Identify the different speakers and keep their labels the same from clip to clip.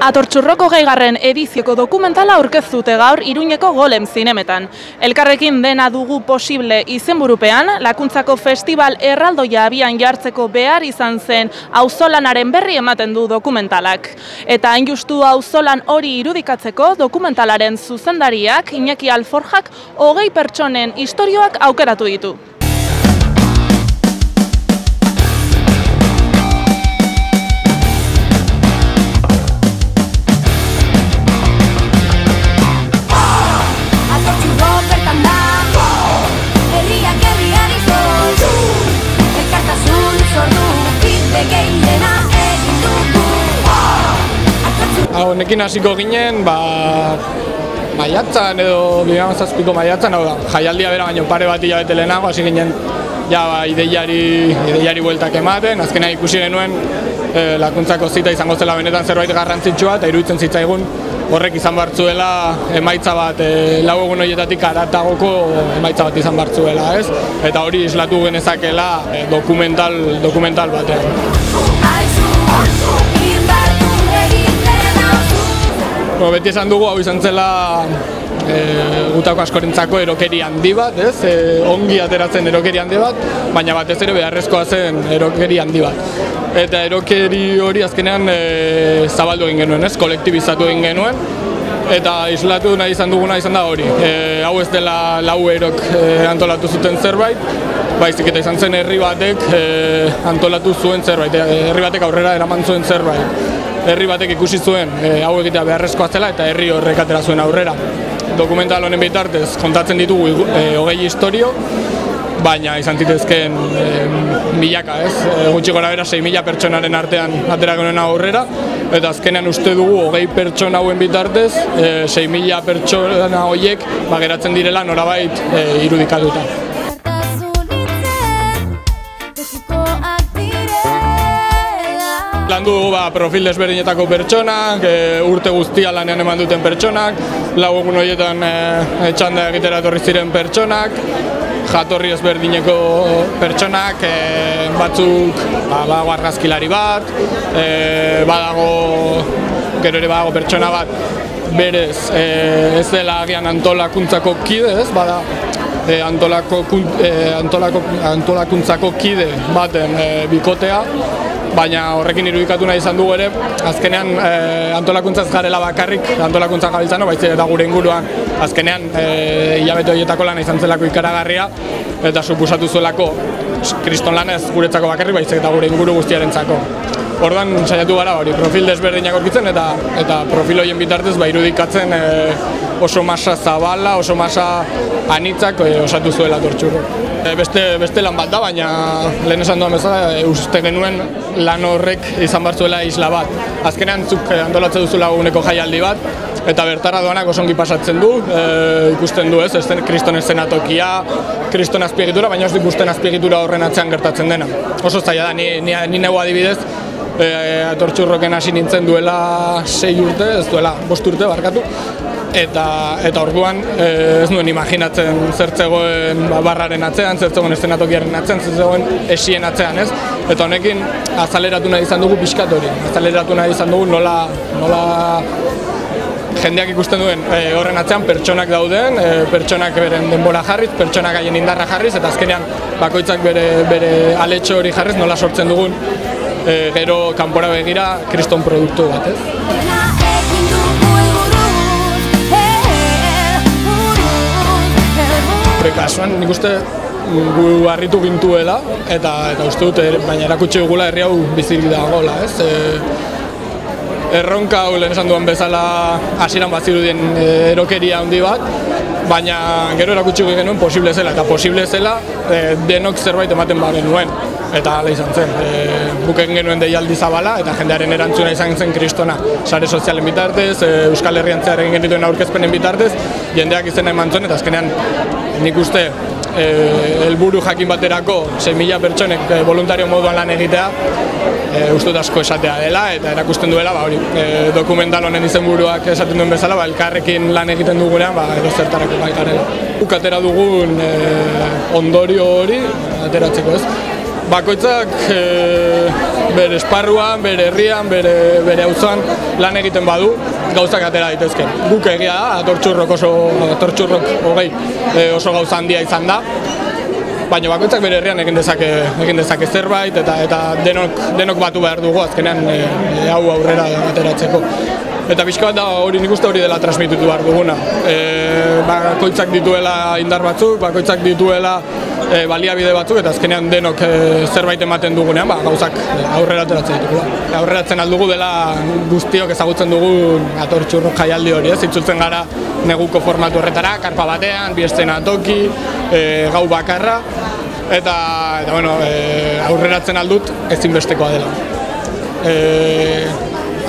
Speaker 1: Atortxurroko geigarren edizioko dokumentala aurkeztute gaur Iruñeko golem zinemetan. Elkarrekin dena dugu posible izenburupean, lakuntzako festival erraldoia abian jartzeko behar izan zen auzolanaren berri ematen du dokumentalak. Eta hain justu auzolan hori irudikatzeko dokumentalaren zuzendariak Iñaki Alforjak hogei pertsonen istorioak aukeratu ditu.
Speaker 2: Honekin hasiko ginen, ba, maiatzan edo bigan zazpiko maiatzan, hau da, jaialdia bera baino pare bat hilabete lehenago, hasi ginen ja, ba, ideiari, ideiari bueltak ematen, azkena ikusi genuen e, lakuntzako zita izango zela benetan zerbait garrantzitsua, eta iruditzen zitzaigun horrek izan bartzuela emaitza bat, e, lau egun horietatik aratagoko emaitza bat izan bartzuela, ez? Eta hori islatu genezakela e, dokumental, dokumental batean. Bueno, beti esan dugu hau izan zela e, gutako askorentzako erokeri handi bat, ez? E, ongi ateratzen erokeri handi bat, baina batez ere beharrezkoa zen erokeri handi bat. Eta erokeri hori azkenean e, zabaldu egin genuen, ez? Kolektibizatu egin genuen. Eta islatu nahi izan duguna izan da hori. E, hau ez dela lau erok e, antolatu zuten zerbait, baizik eta izan zen herri batek e, antolatu zuen zerbait, herri batek aurrera eraman zuen zerbait herri batek ikusi zuen e, hau egitea beharrezkoa zela eta herri horrek atera zuen aurrera. Dokumental honen bitartez kontatzen ditugu e, hogei historio, baina izan zitezkeen e, milaka, ez? E, gutxi gora bera 6 mila pertsonaren artean atera genuen aurrera, eta azkenean uste dugu hogei pertsona hauen bitartez, e, 6 mila pertsona horiek ba, geratzen direla norabait e, irudikatuta. Lan dugu ba, profil desberdinetako pertsonak, e, urte guztia lanean eman duten pertsonak, lau egun horietan e, txanda egitera etorri ziren pertsonak, jatorri ezberdineko pertsonak, e, batzuk ba, badago argazkilari bat, e, badago gero ere badago pertsona bat berez e, ez dela agian antolakuntzako kide, ez? Bada e, antolako, e, antolako, antolakuntzako kide baten e, bikotea, baina horrekin irudikatu nahi izan dugu ere, azkenean e, antolakuntzaz garela bakarrik, antolakuntza gabiltzano, baizik eta gure inguruan, azkenean e, hilabete horietako lana izan zelako ikaragarria, eta suposatu zuelako kriston lanez guretzako bakarrik, baizik eta gure inguru guztiarentzako. Orduan saiatu gara hori, profil desberdinak aurkitzen eta eta profil horien bitartez ba irudikatzen e, oso masa zabala, oso masa anitzak e, osatu zuela tortxurro. E, beste, beste lan bat da, baina lehen esan duan bezala e, uste genuen lan horrek izan behar zuela isla bat. Azkenean zuk e, antolatzen duzula uneko jaialdi bat, eta bertara doanak oso ongi pasatzen du, e, ikusten du ez, den kriston eszenatokia, kriston azpiegitura, baina ez ikusten azpiegitura horren atzean gertatzen dena. Oso zaila da, ni, ni, ni neu adibidez, e, atortxurroken hasi nintzen duela sei urte, ez duela bost urte barkatu, eta eta orduan e, ez nuen imaginatzen zer zegoen ba, barraren atzean, zer zegoen eszenatokiaren atzean, zer zegoen esien atzean, ez? Eta honekin azaleratu nahi izan dugu pixkat hori, azaleratu nahi izan dugu nola, nola jendeak ikusten duen e, horren atzean pertsonak dauden, e, pertsonak beren denbora jarriz, pertsonak haien indarra jarriz, eta azkenean bakoitzak bere, bere aletxo hori jarriz nola sortzen dugun e, gero kanpora begira kriston produktu bat, ez? Kasuan nik uste gu harritu gintuela eta eta uste dut er, baina erakutsi dugula herri hau bizirik dagoela, ez? E, erronka hau lehen esan duan bezala hasieran bazirudien e, erokeria handi bat, baina gero erakutsi genuen posible zela eta posible zela e, denok zerbait ematen ba genuen eta hala izan zen. E, buken genuen deialdi zabala eta jendearen erantzuna izan zen kristona. Sare sozialen bitartez, e, Euskal Herrian zehar genituen aurkezpenen bitartez, jendeak izena eman zuen eta azkenean nik uste e, helburu jakin baterako 6.000 pertsonek e, voluntario moduan lan egitea e, uste asko esatea dela eta erakusten duela ba, hori, e, dokumental honen izenburuak esaten duen bezala ba, elkarrekin lan egiten dugunean ba, edo zertarako bai garela. Guk atera dugun e, ondorio hori ateratzeko ez bakoitzak e, bere esparruan, bere herrian, bere, bere auzoan lan egiten badu, gauzak atera daitezke. Guk egia da, atortxurrok oso, atortxurrok hogei e, oso gauza handia izan da, baina bakoitzak bere herrian egin dezake, egin dezake zerbait eta eta denok, denok batu behar dugu azkenean e, e, hau aurrera ateratzeko. Eta bat da hori nik uste hori dela transmititu behar duguna. E, bakoitzak dituela indar batzuk, bakoitzak dituela e, baliabide batzuk eta azkenean denok e, zerbait ematen dugunean, ba, gauzak aurrera ateratzen ditugula. Aurreratzen aldugu dela guztiok ezagutzen dugu atortxurro jaialdi hori, ez? Itzultzen gara neguko formatu horretara, karpa batean, bi estena toki, e, gau bakarra, eta, eta bueno, e, aurreratzen aldut ezinbestekoa dela. E,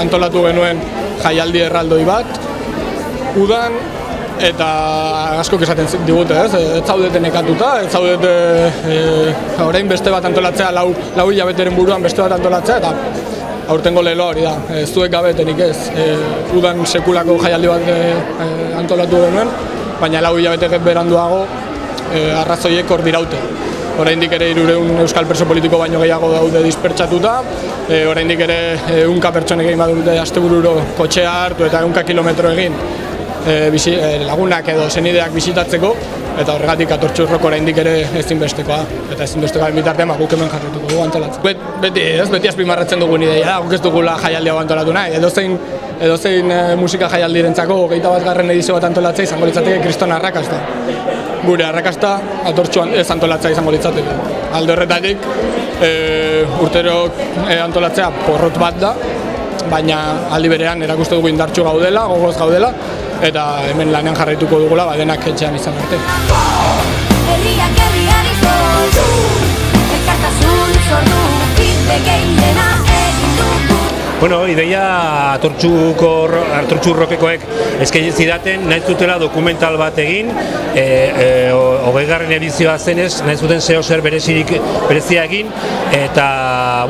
Speaker 2: antolatu genuen jaialdi erraldoi bat, udan, eta askok esaten digute, ez? Ez zaudete nekatuta, ez zaudete e, orain beste bat antolatzea, lau, lau hilabeteren buruan beste bat antolatzea, eta aurtengo leloa hori da, ez zuek gabetenik ez. E, udan sekulako jaialdi bat e, antolatu genuen, baina lau hilabete beranduago e, arrazoiek hor diraute. Oraindik ere irureun euskal preso politiko baino gehiago daude dispertsatuta, e, oraindik ere ehunka pertsonek egin badute astebururo kotxea hartu eta ehunka kilometro egin e, bisi, e, lagunak edo senideak bisitatzeko, eta horregatik atortxurrok oraindik ere ezinbestekoa. Eta ezinbestekoa bitartean ba, guk hemen jarrituko dugu antolatzen. Bet, beti, ez, beti azpimarratzen dugun ideia da, guk ez dugula jaialdi antolatu nahi. Edozein, edozein e, musika jaialdirentzako hogeita bat garren edizio bat antolatzea izango litzateke kriston arrakasta. Gure arrakasta atortxuan ez antolatzea izango litzateke. Alde horretatik, e, urtero e, antolatzea porrot bat da, baina aldi berean erakuste dugu indartxu gaudela, gogoz gaudela, eta hemen lanean jarraituko dugula, ba, denak etxean izan arte.
Speaker 3: Herriak herriari sortu Elkartasun sortu Kide gehiena egin dugu
Speaker 4: Bueno, ideia atortxuko, atortxurrokekoek eskaini zidaten, nahi zutela dokumental bat egin, e, e, hogeigarren edizioa zenez, nahi zuten zeo zer berezirik, berezia egin, eta,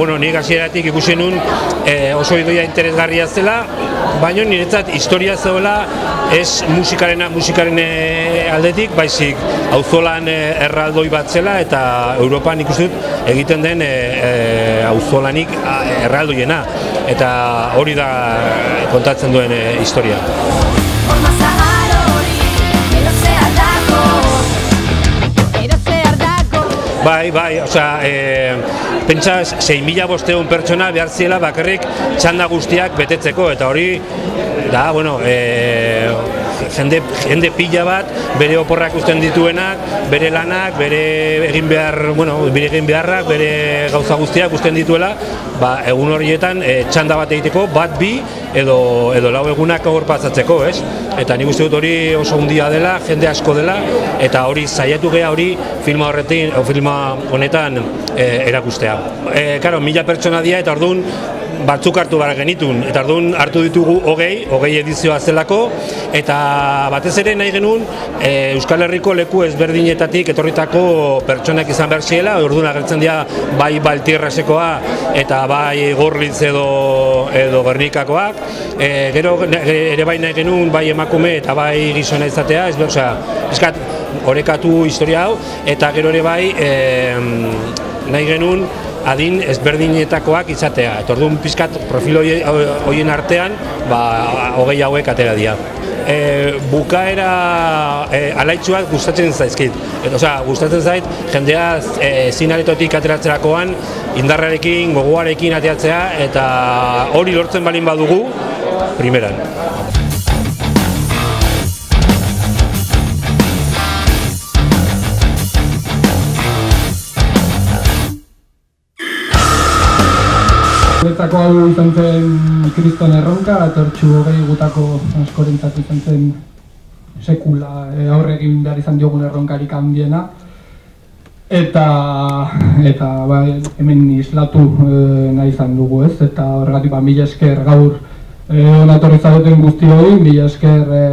Speaker 4: bueno, nik hasieratik ikusi nun e, oso idoia interesgarria zela, baina niretzat historia zegoela ez musikarena, musikaren e, aldetik, baizik auzolan e, erraldoi bat zela, eta Europan dut egiten den e, e, auzolanik a, erraldoiena eta hori da kontatzen duen historia. Bai, bai, osea, e, pentsa 6.000 bosteun pertsona behar ziela bakarrik txanda guztiak betetzeko, eta hori, da, bueno, e, jende, jende pila bat, bere oporrak uzten dituenak, bere lanak, bere egin behar, bueno, bere egin beharrak, bere gauza guztiak uzten dituela, ba, egun horietan e, txanda bat egiteko, bat bi, edo, edo lau egunak hor pasatzeko, ez? Eta nik uste dut hori oso handia dela, jende asko dela, eta hori saiatu gea hori filma horretin, o filma honetan e, erakustea. E, karo, mila pertsona dira eta orduan batzuk hartu behar genitun, eta orduan hartu ditugu hogei, hogei edizioa zelako, eta batez ere nahi genuen e, Euskal Herriko leku ezberdinetatik etorritako pertsonak izan behar ziela, orduan agertzen dira bai Baltierrasekoa eta bai Gorlitz edo, edo Gernikakoak, e, gero ere bai nahi genuen bai emakume eta bai gizona izatea, ez behar, eskat, orekatu historia hau, eta gero ere bai e, nahi genuen adin ezberdinetakoak izatea. Eta orduan pizkat profil hoie- hoien artean, ba, hogei hauek atera dira. E, bukaera e, alaitzuak gustatzen zaizkit. Eta, osea, gustatzen zait jendea e, zinaretotik ateratzerakoan indarrarekin, gogoarekin ateratzea eta hori lortzen balin badugu primeran.
Speaker 5: Guretzako hau izan zen kriston erronka, atortxu hogei gutako askorentzat izan zen sekula e, aurre egin behar izan diogun erronkarik handiena. Eta, eta ba, hemen islatu e, nahi izan dugu ez, eta horregatik ba, mila esker gaur e, onatorri zaudeten guzti hori, mila esker e,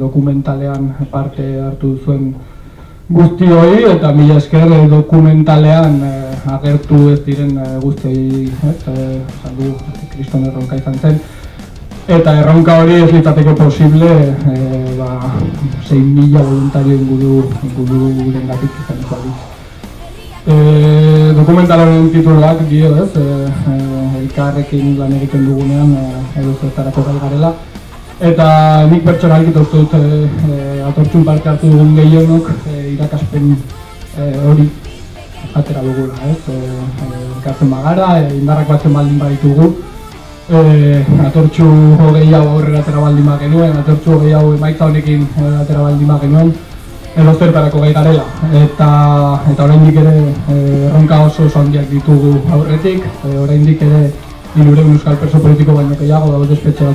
Speaker 5: dokumentalean parte hartu zuen guzti hori eta mila esker eh, dokumentalean eh, agertu ez diren eh, guztiei, ez, eh, esan du, kriston erronka izan zen. Eta erronka hori ez litzateke posible, eh, ba, 6.000 voluntario inguru, inguru gurengatik izan balitz. E,
Speaker 2: dokumental honen tituluak dio, ez, e, e, elkarrekin lan egiten dugunean e, edo zertarako gai garela. Eta nik pertsonalik eta uste dut e, e, atortxun parte hartu dugun gehienok e, irakaspen e, hori atera dugula, ez, e, e, elkartzen bagara, e, indarrak batzen baldin baditugu, e, atortxu hogei hau aurrera atera baldin ba genuen, atortxu hogei hau emaitza honekin e, atera baldin ba genuen, edo zertarako gai garela. Eta, eta oraindik ere e, erronka oso oso handiak ditugu aurretik, e, oraindik ere hirureun euskal perso politiko baino gehiago daude espetxe.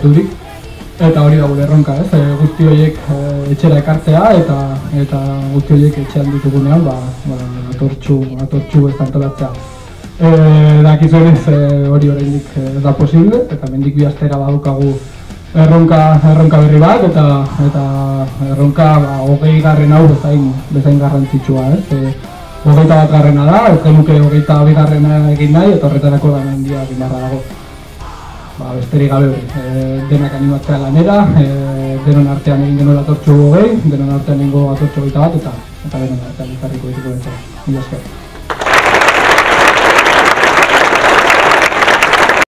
Speaker 2: Eta hori da gure erronka, ez? E, guzti horiek e, etxera ekartzea eta eta guzti horiek etxean ditugunean, ba, ba atortxu, atortxu ez antolatzea. E, dakizunez e, hori oraindik ez da posible, eta mendik bi astera badukagu erronka, erronka berri bat, eta eta erronka ba, hogei garren hau bezain, bezain garrantzitsua, ez? E, hogeita bat garrena da, ez genuke hogeita bi garrena egin nahi, eta horretarako lan handia egin beharra dago. Ba, besterik gabe e, denak animatzea lanera, e, denon artean egin genuen atortxu hogei, denon artean egingo atortxu hogeita bat, eta eta denon artean izarriko dituko entzera. Mila esker.